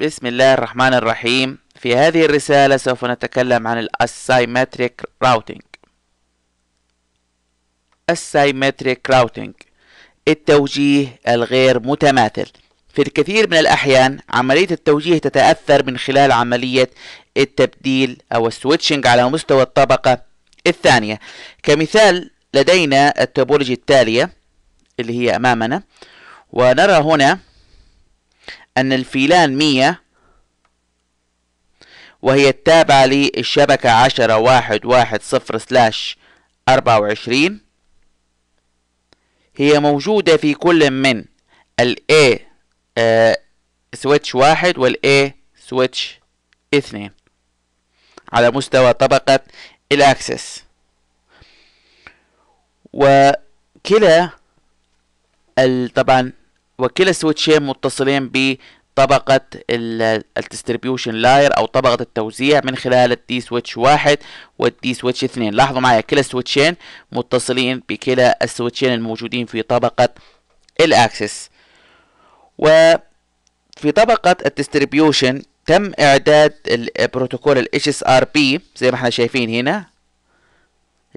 بسم الله الرحمن الرحيم. في هذه الرسالة سوف نتكلم عن ال Asymmetric Routing Asymmetric Routing التوجيه الغير متماثل. في الكثير من الأحيان عملية التوجيه تتأثر من خلال عملية التبديل أو ال switching على مستوى الطبقة الثانية. كمثال لدينا ال topology التالية اللي هي أمامنا. ونرى هنا أن ال VLAN 100 وهي التابعة للشبكة عشرة واحد واحد صفر slash أربعة وعشرين. هي موجودة في كل من ال A switch واحد وال A switch اثنين على مستوى طبقة ال access وكلا طبعا وكلا ال switch ين متصلين بطبقة ال distribution layer أو طبقة التوزيع من خلال ال D switch واحد وال D switch اثنين. لاحظوا معي كلا السويتشين متصلين بكلا السويتشين الموجودين في طبقة ال access. وفي طبقة ال distribution تم إعداد البروتوكول ال HSRP زي ما إحنا شايفين هنا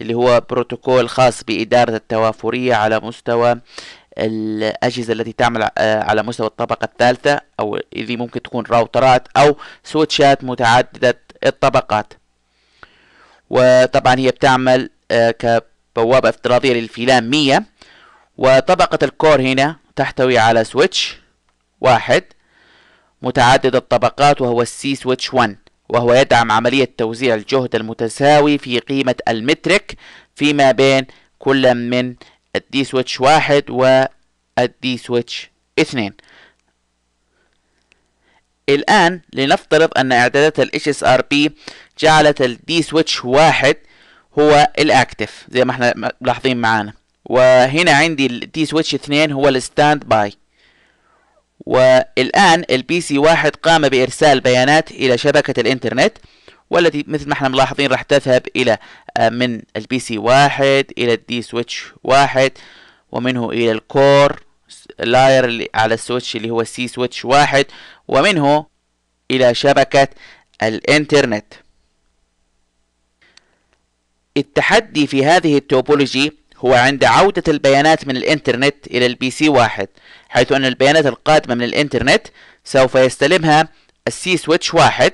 اللي هو بروتوكول خاص بإدارة التوافرية على مستوى الأجهزة التي تعمل على مستوى الطبقة الثالثة أو اللي ممكن تكون راوترات أو switch ات متعددة الطبقات. وطبعا هي بتعمل كبوابة افتراضية لل VLAN 100 وطبقة ال core هنا تحتوي على switch واحد متعدد الطبقات وهو ال C switch 1 وهو يدعم عملية توزيع الجهد المتساوي في قيمة ال metric فيما بين كل من ال D switch واحد وال D switch اثنين. الآن لنفترض أن إعدادات ال HSRP جعلت ال D switch واحد هو ال active زي ما إحنا ملاحظين معانا. وهنا عندي ال D switch اثنين هو ال standby. والآن ال PC واحد قام بإرسال بيانات إلى شبكة الإنترنت. والتي مثل ما إحنا ملاحظين راح تذهب إلى من ال PC واحد إلى ال D switch واحد ومنه إلى ال core layer اللي على ال switch اللي هو ال C switch واحد ومنه إلى شبكة الإنترنت التحدي في هذه ال topology هو عند عودة البيانات من الإنترنت إلى ال PC واحد حيث أن البيانات القادمة من الإنترنت سوف يستلمها ال C switch واحد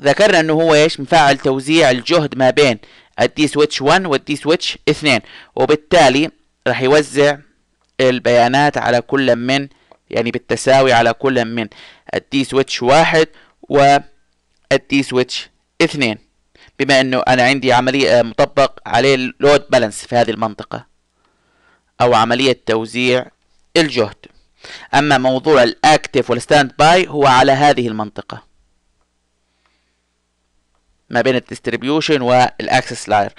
وذكرنا أنه هو إيش؟ مفعل توزيع الجهد ما بين ال D switch 1 وال D switch 2 وبالتالي راح يوزع البيانات على كل من يعني بالتساوي على كل من ال D switch واحد وال D switch 2 بما إنه أنا عندي عملية مطبق عليه load balance في هذه المنطقة أو عملية توزيع الجهد. أما موضوع ال active وال standby هو على هذه المنطقة. ما بين ال distribution وال access layer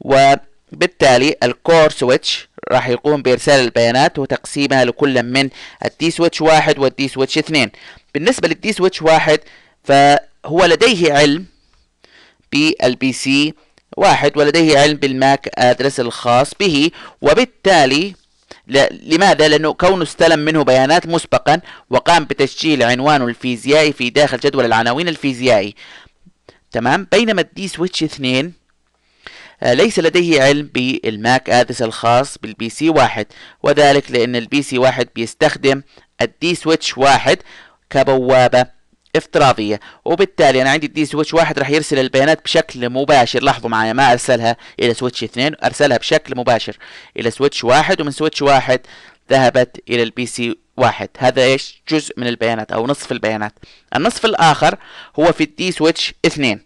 وبالتالي ال core switch راح يقوم بإرسال البيانات وتقسيمها لكل من ال D switch واحد وال D switch اثنين. بالنسبة لل D switch واحد فهو لديه علم بال PC واحد ولديه علم بال MAC address الخاص به وبالتالي لماذا؟ لأنه كونه استلم منه بيانات مسبقا وقام بتسجيل عنوانه الفيزيائي في داخل جدول العناوين الفيزيائي. تمام؟ بينما ال D switch 2 ليس لديه علم بال MAC address الخاص بال PC واحد وذلك لأن ال PC واحد بيستخدم ال D switch واحد كبوابة افتراضية. وبالتالي أنا عندي ال D switch واحد راح يرسل البيانات بشكل مباشر. لاحظوا معايا ما أرسلها إلى switch اثنين أرسلها بشكل مباشر إلى switch واحد ومن switch واحد ذهبت إلى ال PC واحد. هذا إيش؟ جزء من البيانات أو نصف البيانات. النصف الآخر هو في ال D switch اثنين.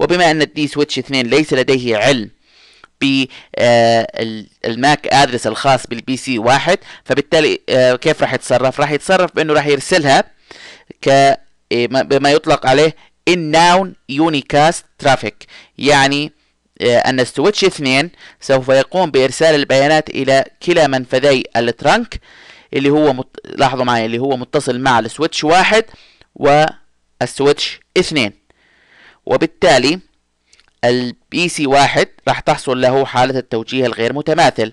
وبما أن ال D switch اثنين ليس لديه علم بال MAC address الخاص بال PC واحد فبالتالي كيف راح يتصرف؟ راح يتصرف بأنه راح يرسلها ك بما يطلق عليه unknown unicast traffic يعني أن ال switch 2 سوف يقوم بإرسال البيانات إلى كلا منفذي ال trunk اللي هو مت... لاحظوا معي اللي هو متصل مع ال switch واحد وال switch 2 وبالتالي ال PC واحد راح تحصل له حالة التوجيه الغير متماثل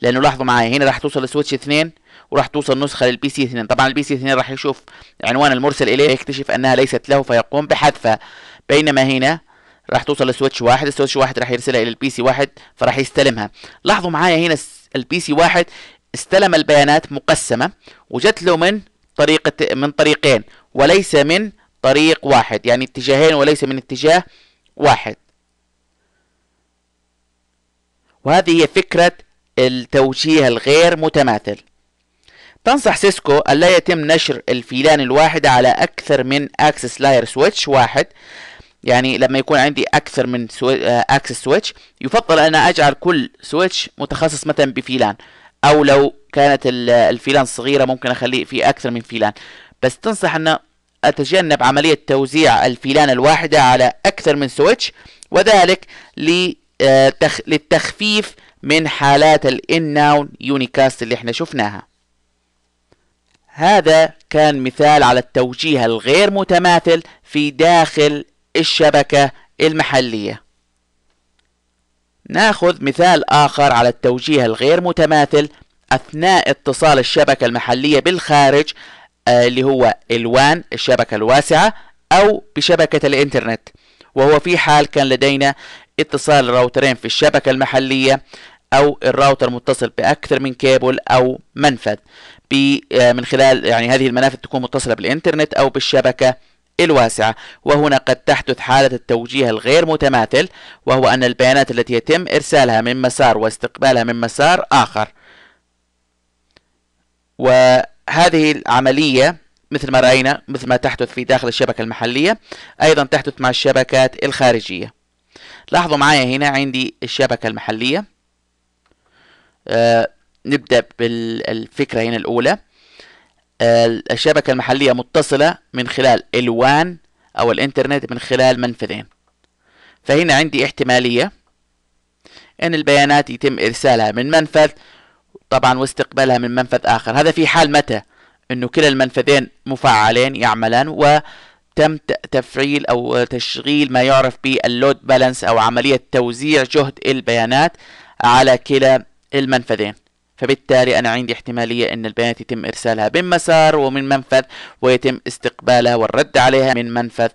لأنه لاحظوا معي هنا راح توصل ل switch 2 وراح توصل نسخة لل PC 2 طبعا ال PC 2 راح يشوف عنوان المرسل إليه يكتشف أنها ليست له فيقوم بحذفها. بينما هنا راح توصل ل switch واحد ال switch واحد راح يرسلها إلى ال PC واحد فراح يستلمها. لاحظوا معايا هنا ال PC واحد استلم البيانات مقسمة وجت له من طريقه من طريقين وليس من طريق واحد يعني اتجاهين وليس من اتجاه واحد. وهذه هي فكرة التوجيه الغير متماثل. تنصح Cisco أن لا يتم نشر ال VLAN الواحدة على أكثر من access layer switch واحد. يعني لما يكون عندي أكثر من access switch يفضل أن أجعل كل switch متخصص مثلا ب VLAN. أو لو كانت ال VLAN صغيرة ممكن أخليه في أكثر من VLAN. بس تنصح أن أتجنب عملية توزيع ال VLAN الواحدة على أكثر من switch وذلك للتخفيف من حالات الان ناون يونيكاست اللي إحنا شفناها. هذا كان مثال على التوجيه الغير متماثل في داخل الشبكة المحلية. ناخذ مثال آخر على التوجيه الغير متماثل أثناء اتصال الشبكة المحلية بالخارج آه، اللي هو الوان الشبكة الواسعة أو بشبكة الإنترنت. وهو في حال كان لدينا اتصال الراوترين في الشبكة المحلية أو الراوتر متصل بأكثر من كيبل أو منفذ آه، من خلال يعني هذه المنافذ تكون متصلة بالإنترنت أو بالشبكة الواسعة. وهنا قد تحدث حالة التوجيه الغير متماثل وهو أن البيانات التي يتم إرسالها من مسار واستقبالها من مسار آخر. وهذه العملية مثل ما رأينا مثل ما تحدث في داخل الشبكة المحلية أيضا تحدث مع الشبكات الخارجية. لاحظوا معايا هنا عندي الشبكة المحلية. آه نبدأ بالفكرة هنا الأولى. آه الشبكة المحلية متصلة من خلال الوان أو الإنترنت من خلال منفذين. فهنا عندي احتمالية أن البيانات يتم إرسالها من منفذ طبعا واستقبالها من منفذ آخر. هذا في حال متى؟ أنه كلا المنفذين مفعلين يعملان و تم تفعيل أو تشغيل ما يعرف باللود بالانس أو عملية توزيع جهد البيانات على كلا المنفذين. فبالتالي أنا عندي احتمالية أن البيانات يتم إرسالها من مسار ومن منفذ ويتم استقبالها والرد عليها من منفذ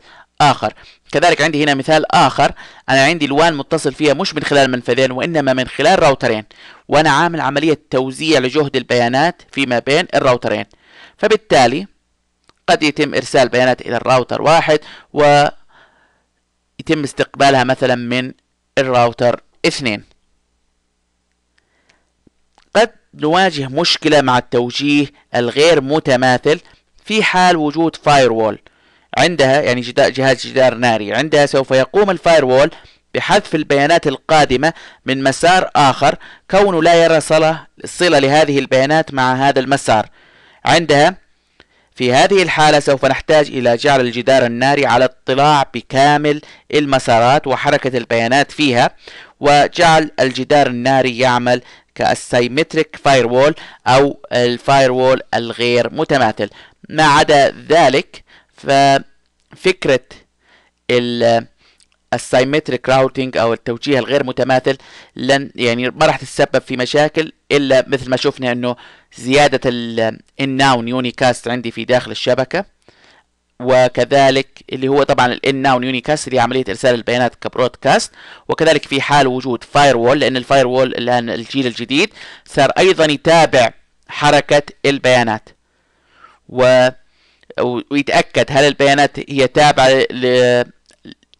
آخر. كذلك عندي هنا مثال آخر. أنا عندي الوان متصل فيها مش من خلال منفذين وإنما من خلال راوترين. وأنا عامل عملية توزيع لجهد البيانات فيما بين الراوترين. فبالتالي قد يتم إرسال بيانات إلى الراوتر واحد ويتم استقبالها مثلا من الراوتر اثنين. قد نواجه مشكلة مع التوجيه الغير متماثل في حال وجود firewall عندها يعني جهاز جدار ناري. عندها سوف يقوم ال firewall بحذف البيانات القادمة من مسار آخر كونه لا يرى صلة, صلة لهذه البيانات مع هذا المسار. عندها في هذه الحالة سوف نحتاج إلى جعل الجدار الناري على اطلاع بكامل المسارات وحركة البيانات فيها وجعل الجدار الناري يعمل كال asymmetric firewall أو ال firewall الغير متماثل. ما عدا ذلك ففكرة ال asymmetric routing أو التوجيه الغير متماثل لن يعني ما راح تتسبب في مشاكل إلا مثل ما شفنا إنه زيادة ال unknown unicast عندي في داخل الشبكة وكذلك اللي هو طبعا ال unknown unicast اللي عملية إرسال البيانات ك broadcast وكذلك في حال وجود firewall لأن ال firewall الآن الجيل الجديد صار أيضا يتابع حركة البيانات. و ويتاكد هل البيانات هي تابعة ل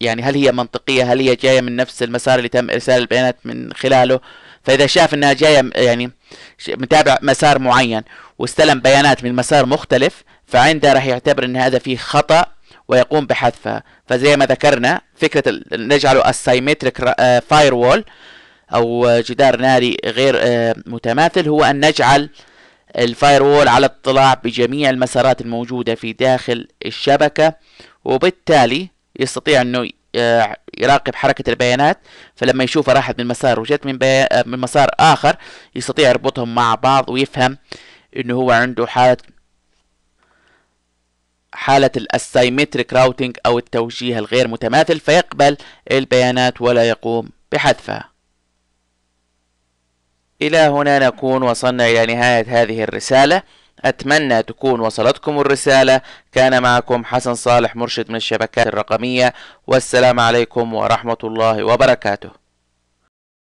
يعني هل هي منطقية هل هي جاية من نفس المسار اللي تم إرسال البيانات من خلاله. فإذا شاف إنها جاية يعني متابع مسار معين واستلم بيانات من مسار مختلف فعنده راح يعتبر إن هذا فيه خطأ ويقوم بحذفها فزي ما ذكرنا فكرة نجعله ال asymmetric firewall أو جدار ناري غير آه، متماثل هو أن نجعل ال firewall على اطلاع بجميع المسارات الموجودة في داخل الشبكة وبالتالي يستطيع إنه آه، يراقب حركة البيانات. فلما يشوفها راحت من مسار وجت من, بي... آه، من مسار آخر يستطيع يربطهم مع بعض ويفهم إنه هو عنده حالة حالة ال asymmetric routing أو التوجيه الغير متماثل فيقبل البيانات ولا يقوم بحذفها. إلى هنا نكون وصلنا إلى نهاية هذه الرسالة. أتمنى تكون وصلتكم الرسالة. كان معكم حسن صالح مرشد من الشبكات الرقمية. والسلام عليكم ورحمة الله وبركاته.